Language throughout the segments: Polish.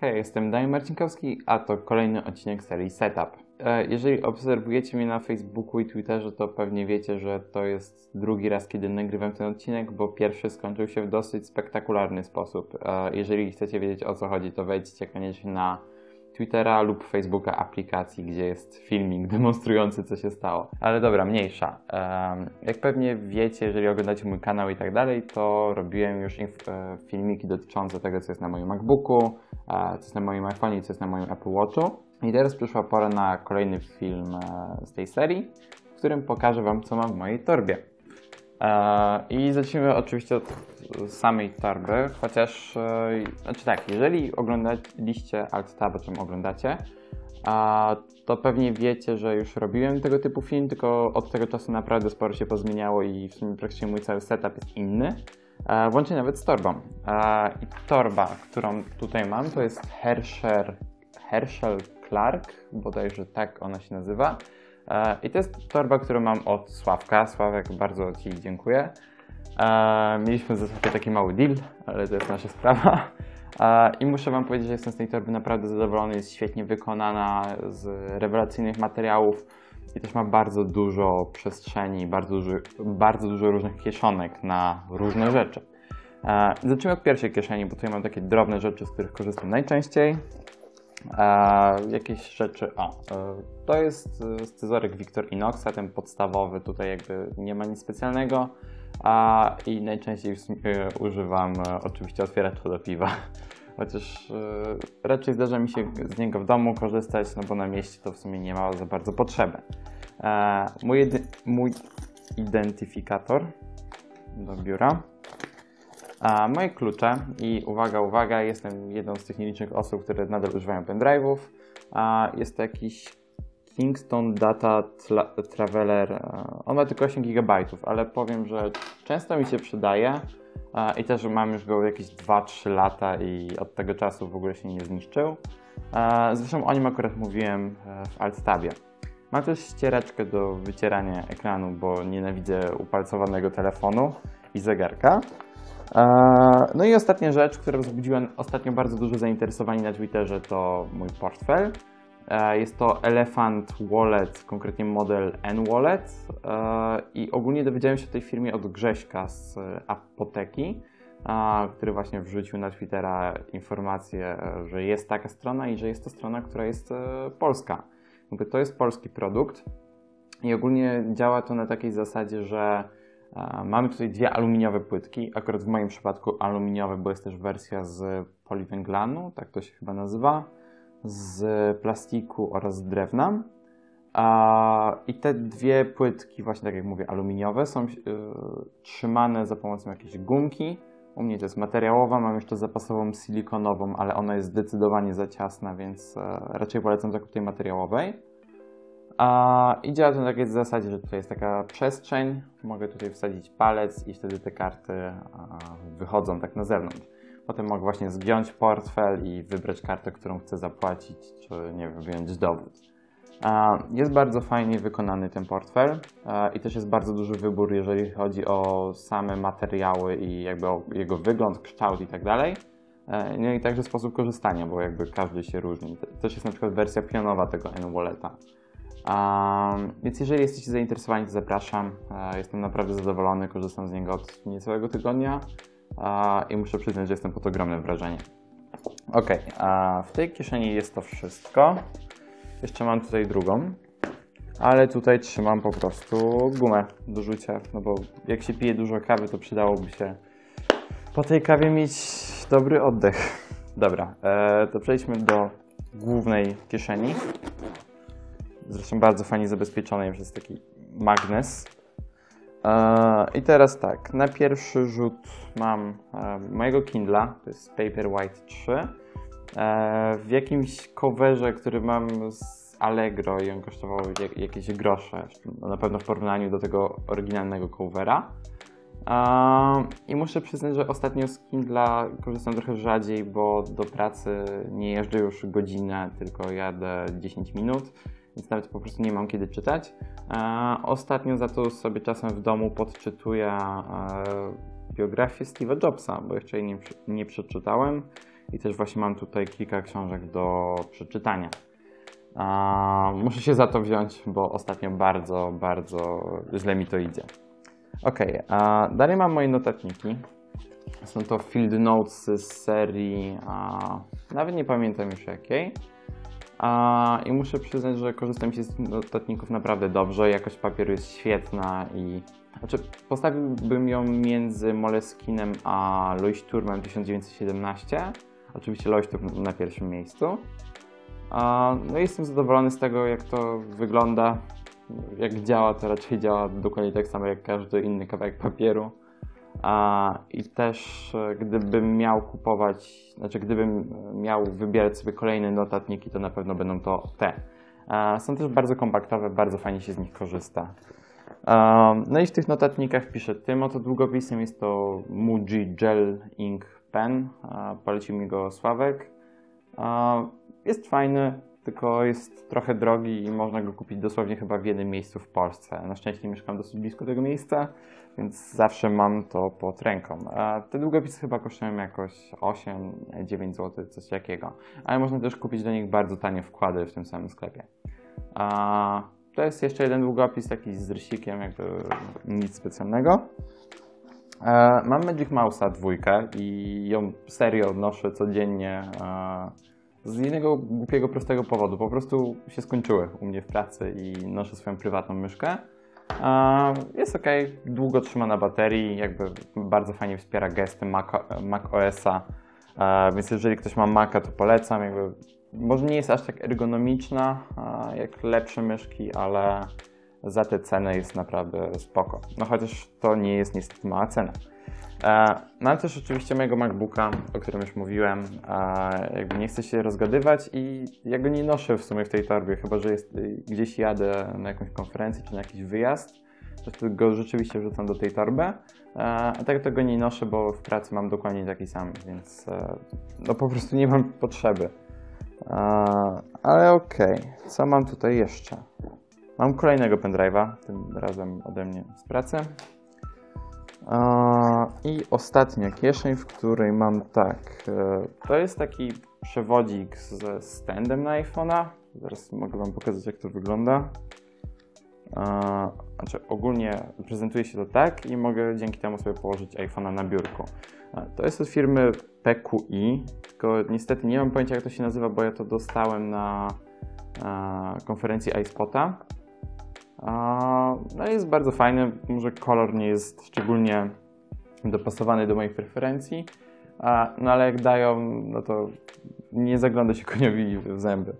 Hej, jestem Daniel Marcinkowski, a to kolejny odcinek serii Setup. E, Jeżeli obserwujecie mnie na Facebooku i Twitterze, to pewnie wiecie, że to jest drugi raz, kiedy nagrywam ten odcinek, bo pierwszy skończył się w dosyć spektakularny sposób. E, Jeżeli chcecie wiedzieć o co chodzi, to wejdźcie koniecznie na Twittera lub Facebooka aplikacji, gdzie jest filmik demonstrujący, co się stało. Ale dobra, mniejsza. Jak pewnie wiecie, jeżeli oglądacie mój kanał i tak dalej, to robiłem już e, filmiki dotyczące tego, co jest na moim MacBooku, e, co jest na moim iPhone i co jest na moim Apple Watchu. I teraz przyszła pora na kolejny film e, z tej serii, w którym pokażę Wam, co mam w mojej torbie. E, I zacznijmy oczywiście od samej torby, chociaż, e, znaczy tak, jeżeli oglądaliście Alt-Tab, czym oglądacie, to pewnie wiecie, że już robiłem tego typu film, tylko od tego czasu naprawdę sporo się pozmieniało i w sumie praktycznie mój cały setup jest inny, e, włącznie nawet z torbą. I torba, którą tutaj mam, to jest Herschel, Herschel Clark, bodajże tak ona się nazywa. E, I to jest torba, którą mam od Sławka. Sławek, bardzo Ci dziękuję. E, mieliśmy ze sobą taki mały deal, ale to jest nasza sprawa. E, I muszę Wam powiedzieć, że jestem z tej torby naprawdę zadowolony. Jest świetnie wykonana, z rewelacyjnych materiałów i też ma bardzo dużo przestrzeni, bardzo, duży, bardzo dużo różnych kieszonek na różne rzeczy. Zacznijmy od pierwszej kieszeni, bo tutaj mam takie drobne rzeczy, z których korzystam najczęściej. E, jakieś rzeczy. O, e, to jest e, scyzoryk Victor Inoxa, ten podstawowy, tutaj jakby nie ma nic specjalnego. A, I najczęściej e, używam e, oczywiście otwieracza do piwa. Chociaż e, raczej zdarza mi się z niego w domu korzystać, no bo na mieście to w sumie nie ma za bardzo potrzeby. E, mój, mój identyfikator do biura. A moje klucze i uwaga, uwaga, jestem jedną z tych nielicznych osób, które nadal używają pendrive'ów. Jest to jakiś Kingston Data Traveler. On ma tylko 8 GB, ale powiem, że często mi się przydaje i też mam już go jakieś 2-3 lata i od tego czasu w ogóle się nie zniszczył. Zresztą o nim akurat mówiłem e, w Alt-Tabie. Mam też ściereczkę do wycierania ekranu, bo nienawidzę upalcowanego telefonu i zegarka. No i ostatnia rzecz, która wzbudziła ostatnio bardzo duże zainteresowanie na Twitterze, to mój portfel. Eee, Jest to Elephant Wallet, konkretnie model N-Wallet. Eee, I ogólnie dowiedziałem się o tej firmie od Grześka z Apoteki, który właśnie wrzucił na Twittera informację, że jest taka strona i że jest to strona, która jest e, polska. Jakby to jest polski produkt i ogólnie działa to na takiej zasadzie, że e, mamy tutaj dwie aluminiowe płytki. Akurat w moim przypadku aluminiowe, bo jest też wersja z poliwęglanu, tak to się chyba nazywa, z plastiku oraz drewna. I te dwie płytki, właśnie tak jak mówię, aluminiowe, są e, trzymane za pomocą jakiejś gumki. U mnie to jest materiałowa, mam jeszcze zapasową silikonową, ale ona jest zdecydowanie za ciasna, więc e, raczej polecam zakup tej materiałowej. A, I działa to na takiej zasadzie, że tutaj jest taka przestrzeń, mogę tutaj wsadzić palec i wtedy te karty a, wychodzą tak na zewnątrz. Potem mogę właśnie zgiąć portfel i wybrać kartę, którą chcę zapłacić, czy nie wiem, wyjąć dowód. Jest bardzo fajnie wykonany ten portfel i też jest bardzo duży wybór, jeżeli chodzi o same materiały i jakby jego wygląd, kształt i tak dalej. E, No i także sposób korzystania, bo jakby każdy się różni. Te- Też jest na przykład wersja pionowa tego N-Walleta. Więc jeżeli jesteście zainteresowani, to zapraszam. E, Jestem naprawdę zadowolony, korzystam z niego od niecałego tygodnia e, i muszę przyznać, że jestem pod ogromnym wrażeniem. Ok, w tej kieszeni jest to wszystko. Jeszcze mam tutaj drugą, ale tutaj trzymam po prostu gumę do rzucia, no bo jak się pije dużo kawy, to przydałoby się po tej kawie mieć dobry oddech. Dobra, e, to przejdźmy do głównej kieszeni. Zresztą bardzo fajnie zabezpieczonej przez taki magnes. E, I teraz tak, na pierwszy rzut mam e, mojego Kindla, to jest Paperwhite 3. E, w jakimś coverze, który mam z Allegro i on kosztował jak, jakieś grosze, na pewno w porównaniu do tego oryginalnego covera. I muszę przyznać, że ostatnio z Kindla korzystam trochę rzadziej, bo do pracy nie jeżdżę już godzinę, tylko jadę 10 minut, więc nawet po prostu nie mam kiedy czytać. Ehm, Ostatnio za to sobie czasem w domu podczytuję e, biografię Steve'a Jobsa, bo jeszcze jej nie, nie przeczytałem. i też właśnie mam tutaj kilka książek do przeczytania. A, muszę się za to wziąć, bo ostatnio bardzo, bardzo źle mi to idzie. Ok, dalej mam moje notatniki. Są to field notes z serii, nawet nie pamiętam już jakiej. A, I muszę przyznać, że korzystam się z notatników naprawdę dobrze. Jakość papieru jest świetna i znaczy, postawiłbym ją między Moleskinem a Leuchtturmem 1917. Oczywiście Leuchtturm na pierwszym miejscu. No jestem zadowolony z tego, jak to wygląda. Jak działa, to raczej działa dokładnie tak samo jak każdy inny kawałek papieru. I też e, gdybym miał kupować, znaczy gdybym miał wybierać sobie kolejne notatniki, to na pewno będą to te. Są też bardzo kompaktowe, bardzo fajnie się z nich korzysta. No i w tych notatnikach piszę tym oto długopisem. Jest to Muji Gel Ink Pen. Polecił mi go Sławek. Jest fajny, tylko jest trochę drogi i można go kupić dosłownie chyba w jednym miejscu w Polsce. Na szczęście mieszkam dosyć blisko tego miejsca, więc zawsze mam to pod ręką. Te długopisy chyba kosztują jakoś 8-9 zł, coś takiego. Ale można też kupić do nich bardzo tanie wkłady w tym samym sklepie. To jest jeszcze jeden długopis, taki z rysikiem, jakby nic specjalnego. E, mam Magic Mouse'a dwójkę i ją serio noszę codziennie e, z jednego głupiego, prostego powodu. Po prostu się skończyły u mnie w pracy i noszę swoją prywatną myszkę. Jest ok, długo trzyma na baterii, jakby bardzo fajnie wspiera gesty Mac, Mac OS-a, więc jeżeli ktoś ma Maca, to polecam. Jakby może nie jest aż tak ergonomiczna jak lepsze myszki, ale za tę cenę jest naprawdę spoko. No chociaż to nie jest niestety mała cena. E, ale też oczywiście mojego MacBooka, o którym już mówiłem, jakby nie chcę się rozgadywać i ja go nie noszę w sumie w tej torbie, chyba że jest, gdzieś jadę na jakąś konferencję czy na jakiś wyjazd, to wtedy go rzeczywiście wrzucam do tej torby. E, a tak tego nie noszę, bo w pracy mam dokładnie taki sam, więc e, no po prostu nie mam potrzeby. Ale okej, okay. co mam tutaj jeszcze? Mam kolejnego pendrive'a, tym razem ode mnie z pracy. I ostatnia kieszeń, w której mam tak. E, to jest taki przewodzik ze standem na iPhone'a. Zaraz mogę Wam pokazać, jak to wygląda. Znaczy, ogólnie prezentuje się to tak i mogę dzięki temu sobie położyć iPhone'a na biurku. To jest od firmy PQI, tylko niestety nie mam pojęcia jak to się nazywa, bo ja to dostałem na konferencji iSpota. No jest bardzo fajny, może kolor nie jest szczególnie dopasowany do moich preferencji, no ale jak dają, no to nie zagląda się koniowi w zęby.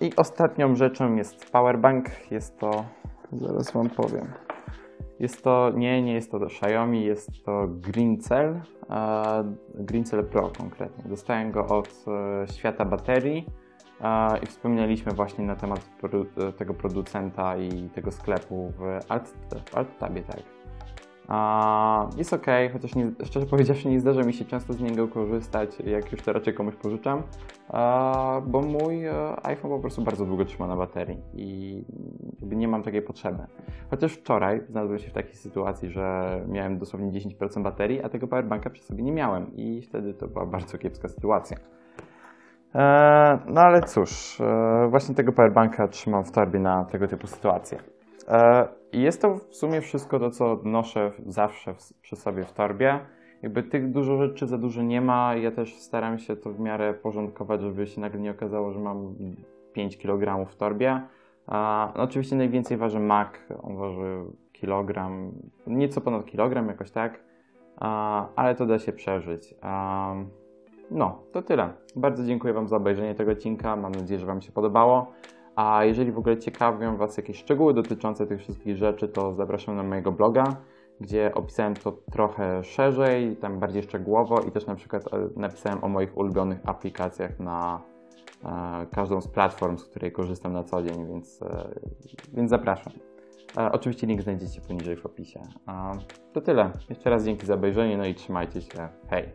I ostatnią rzeczą jest powerbank, jest to, zaraz Wam powiem, jest to, nie, nie jest to do Xiaomi, jest to Greencell, Greencell Pro konkretnie. Dostałem go od e, świata baterii i wspomnieliśmy właśnie na temat tego producenta i tego sklepu w w Alt Tabie, tak. Jest ok, chociaż nie, szczerze powiedziawszy nie zdarza mi się często z niego korzystać, jak już to raczej komuś pożyczam, bo mój e, iPhone po prostu bardzo długo trzyma na baterii i nie mam takiej potrzeby. Chociaż wczoraj znalazłem się w takiej sytuacji, że miałem dosłownie 10% baterii, a tego powerbanka przy sobie nie miałem i wtedy to była bardzo kiepska sytuacja. E, no ale cóż, e, właśnie tego powerbanka trzymam w torbie na tego typu sytuacje. E, jest to w sumie wszystko to, co noszę zawsze przy sobie w torbie. Jakby tych dużo rzeczy za dużo nie ma. Ja też staram się to w miarę porządkować, żeby się nagle nie okazało, że mam 5 kg w torbie. No oczywiście najwięcej waży Mac, on waży kilogram, nieco ponad kilogram jakoś tak, ale to da się przeżyć. No, to tyle. Bardzo dziękuję Wam za obejrzenie tego odcinka. Mam nadzieję, że Wam się podobało. A jeżeli w ogóle ciekawią Was jakieś szczegóły dotyczące tych wszystkich rzeczy, to zapraszam na mojego bloga, gdzie opisałem to trochę szerzej, tam bardziej szczegółowo i też na przykład e, napisałem o moich ulubionych aplikacjach na e, każdą z platform, z której korzystam na co dzień, więc, e, więc zapraszam. E, oczywiście link znajdziecie poniżej w opisie. to tyle. Jeszcze raz dzięki za obejrzenie, no i trzymajcie się. Hej!